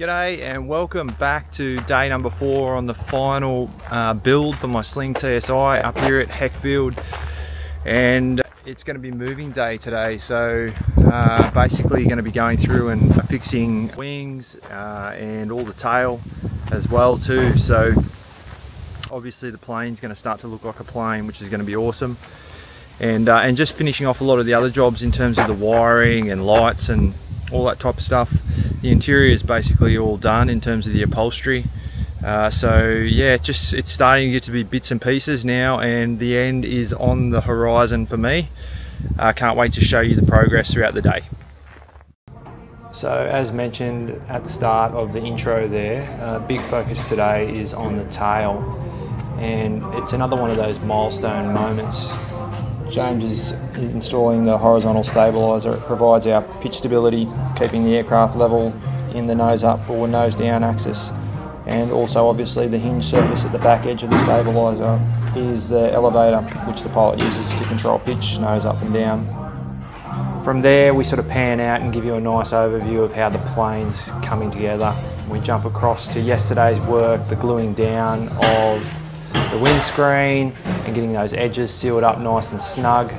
G'day and welcome back to day number four on the final uh, build for my Sling TSI up here at Heckfield. And it's going to be moving day today so uh, basically going to be going through and fixing wings uh, and all the tail as well too. So obviously the plane's going to start to look like a plane which is going to be awesome. And uh, and just finishing off a lot of the other jobs in terms of the wiring and lights and all that type of stuff the interior is basically all done in terms of the upholstery. Uh, so yeah, just it's starting to get to be bits and pieces now and the end is on the horizon for me. I uh, can't wait to show you the progress throughout the day. So as mentioned at the start of the intro there, uh, big focus today is on the tail and it's another one of those milestone moments James is installing the horizontal stabiliser. It provides our pitch stability, keeping the aircraft level in the nose up or nose down axis. And also obviously the hinge surface at the back edge of the stabiliser is the elevator which the pilot uses to control pitch, nose up and down. From there we sort of pan out and give you a nice overview of how the plane's coming together. We jump across to yesterday's work, the gluing down of the windscreen and getting those edges sealed up nice and snug.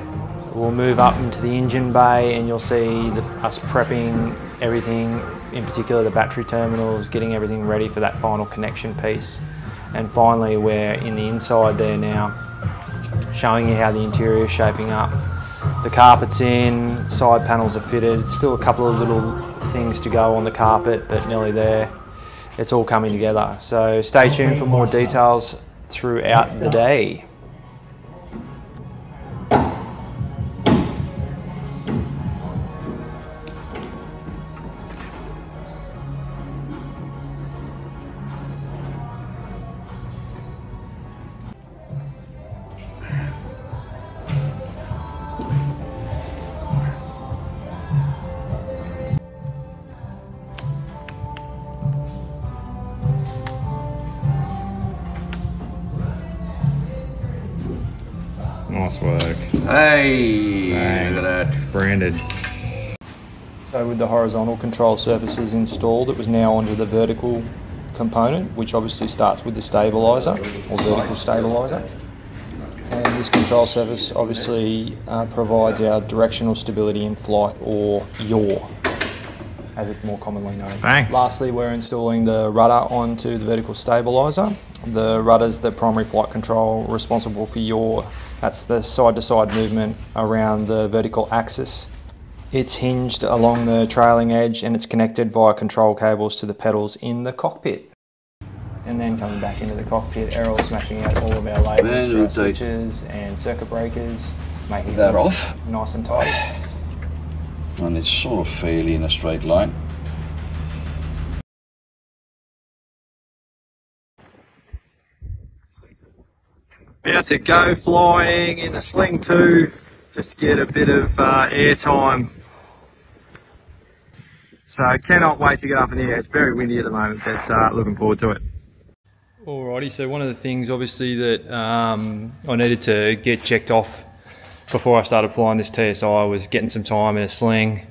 We'll move up into the engine bay and you'll see the, us prepping everything, in particular the battery terminals, getting everything ready for that final connection piece. And finally we're in the inside there now, showing you how the interior is shaping up. The carpet's in, side panels are fitted, still a couple of little things to go on the carpet, but nearly there. It's all coming together. So stay tuned for more details throughout the day. Nice work. Hey, Bang. look at that. Branded. So with the horizontal control surfaces installed, it was now onto the vertical component, which obviously starts with the stabilizer or vertical stabilizer. And this control surface obviously uh, provides our directional stability in flight or yaw, as it's more commonly known. Bang. Lastly, we're installing the rudder onto the vertical stabilizer. The rudder's the primary flight control responsible for yaw. That's the side-to-side -side movement around the vertical axis. It's hinged along the trailing edge and it's connected via control cables to the pedals in the cockpit. And then coming back into the cockpit, Errol smashing out all of our labels Man, for our switches and circuit breakers, making That them off. nice and tight. And it's sort of fairly in a straight line. About to go flying in the Sling 2, just get a bit of uh, air time. So cannot wait to get up in the air. It's very windy at the moment, but uh, looking forward to it. Alrighty, so one of the things obviously that um, I needed to get checked off before I started flying this TSI I was getting some time in a sling.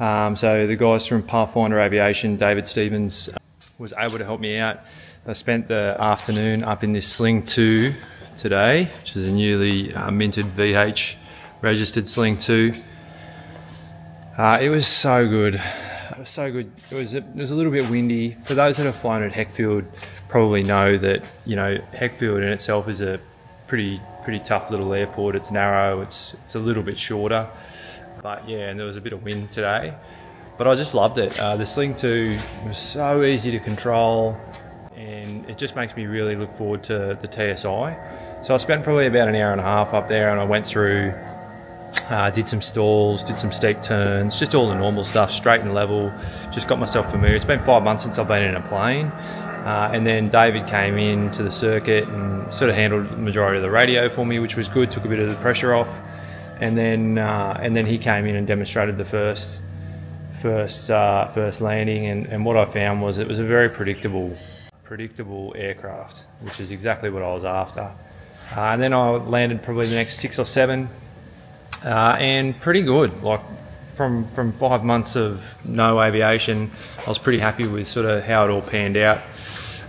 Um, so the guys from Pathfinder Aviation, David Stevens, uh, was able to help me out. I spent the afternoon up in this Sling 2 today, which is a newly uh, minted VH registered Sling 2. Uh, it was so good. It was so good. It was, a, it was a little bit windy. For those that have flown at Heckfield, probably know that you know Heckfield in itself is a pretty pretty tough little airport. It's narrow. It's it's a little bit shorter, but yeah, and there was a bit of wind today. But I just loved it. Uh, the Sling 2 was so easy to control, and it just makes me really look forward to the TSI. So I spent probably about an hour and a half up there, and I went through uh, did some stalls, did some steep turns, just all the normal stuff, straight and level. Just got myself familiar. It's been five months since I've been in a plane. Uh, and then David came in to the circuit and sort of handled the majority of the radio for me, which was good. Took a bit of the pressure off, and then uh, and then he came in and demonstrated the first first uh, first landing. And, and what I found was it was a very predictable predictable aircraft, which is exactly what I was after. Uh, and then I landed probably the next six or seven uh, and pretty good. Like from from five months of no aviation, I was pretty happy with sort of how it all panned out.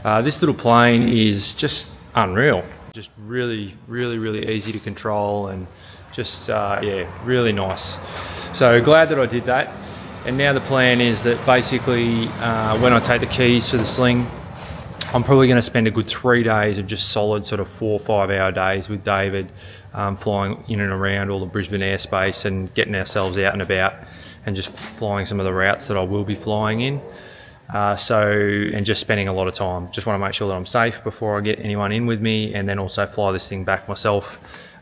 Uh, this little plane is just unreal. Just really, really, really easy to control and just uh, yeah, really nice. So glad that I did that. And now the plan is that basically uh, when I take the keys for the sling, I'm probably going to spend a good three days of just solid sort of four or five hour days with David, um, flying in and around all the Brisbane airspace and getting ourselves out and about and just flying some of the routes that I will be flying in. Uh, so, and just spending a lot of time. Just want to make sure that I'm safe before I get anyone in with me and then also fly this thing back myself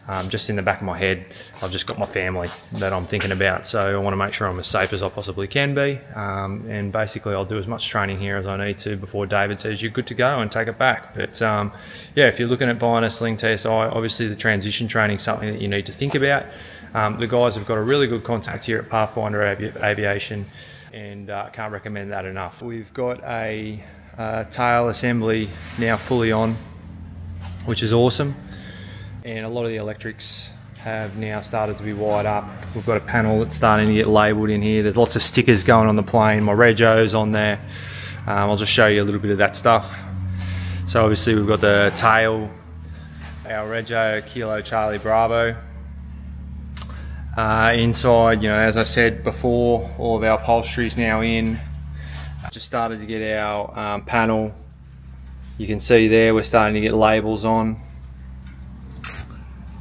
um, just in the back of my head, I've just got my family that I'm thinking about. So I want to make sure I'm as safe as I possibly can be. Um, and basically, I'll do as much training here as I need to before David says you're good to go and take it back. But um, yeah, if you're looking at buying a Sling TSI, obviously the transition training is something that you need to think about. Um, the guys have got a really good contact here at Pathfinder Avi Aviation and uh, can't recommend that enough. We've got a uh, tail assembly now fully on, which is awesome and a lot of the electrics have now started to be wired up. We've got a panel that's starting to get labelled in here. There's lots of stickers going on the plane. My rego's on there. Um, I'll just show you a little bit of that stuff. So obviously we've got the tail, our rego, Kilo Charlie Bravo. Uh, inside, you know, as I said before, all of our upholstery is now in. Just started to get our um, panel. You can see there we're starting to get labels on.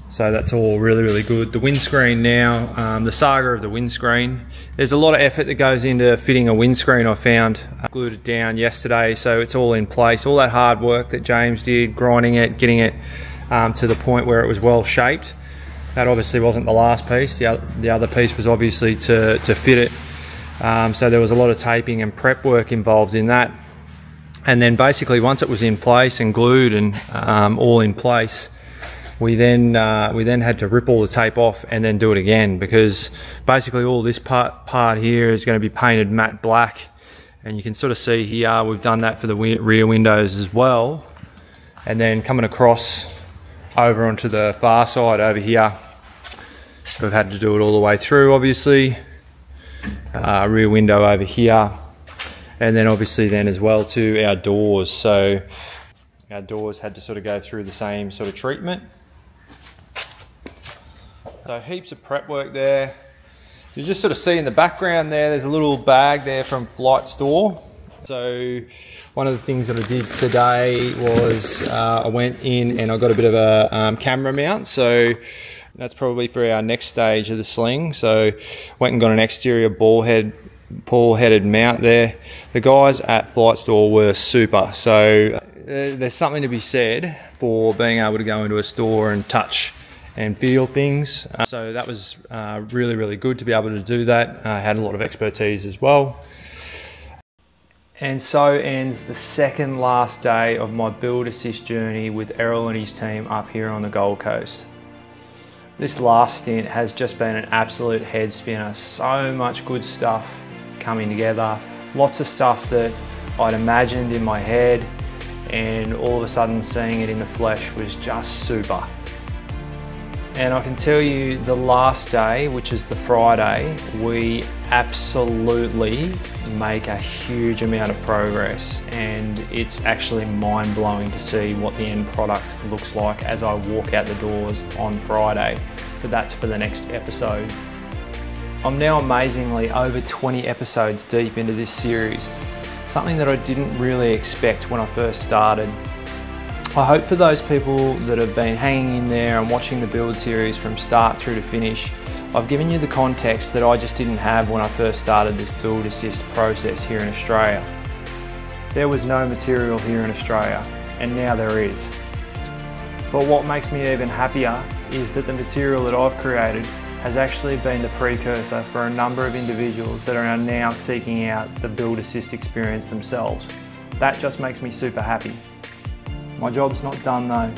So that's all really, really good. The windscreen now, um, the saga of the windscreen. There's a lot of effort that goes into fitting a windscreen I found. I glued it down yesterday, so it's all in place. All that hard work that James did, grinding it, getting it um, to the point where it was well shaped. That obviously wasn't the last piece. The, the other piece was obviously to, to fit it. Um, so there was a lot of taping and prep work involved in that. And then basically once it was in place and glued and um, all in place, we then uh, we then had to rip all the tape off and then do it again because basically all this part part here is going to be painted matte black and you can sort of see here we've done that for the rear windows as well and then coming across over onto the far side over here. We've had to do it all the way through obviously. Uh, rear window over here. And then obviously then as well to our doors. So our doors had to sort of go through the same sort of treatment. So heaps of prep work there. You just sort of see in the background there, there's a little bag there from Flight Store. So one of the things that I did today was uh, I went in and I got a bit of a um, camera mount. So that's probably for our next stage of the sling. So went and got an exterior ball head ball headed mount there. The guys at Flight Store were super. So uh, there's something to be said for being able to go into a store and touch and feel things. Uh, so that was uh, really, really good to be able to do that. I had a lot of expertise as well. And so ends the second last day of my build assist journey with Errol and his team up here on the Gold Coast. This last stint has just been an absolute head spinner. So much good stuff coming together. Lots of stuff that I'd imagined in my head and all of a sudden seeing it in the flesh was just super. And I can tell you the last day, which is the Friday, we absolutely make a huge amount of progress and it's actually mind blowing to see what the end product looks like as I walk out the doors on Friday. But that's for the next episode. I'm now amazingly over 20 episodes deep into this series, something that I didn't really expect when I first started. I hope for those people that have been hanging in there and watching the build series from start through to finish, I've given you the context that I just didn't have when I first started this build assist process here in Australia. There was no material here in Australia, and now there is. But what makes me even happier is that the material that I've created has actually been the precursor for a number of individuals that are now seeking out the build assist experience themselves. That just makes me super happy. My job's not done though.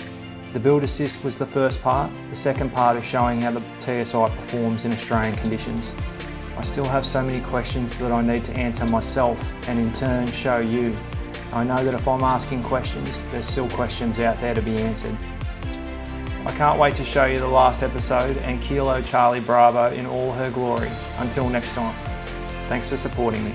The build assist was the first part. The second part is showing how the TSI performs in Australian conditions. I still have so many questions that I need to answer myself and in turn show you. I know that if I'm asking questions, there's still questions out there to be answered. I can't wait to show you the last episode and Kilo Charlie Bravo in all her glory. Until next time, thanks for supporting me.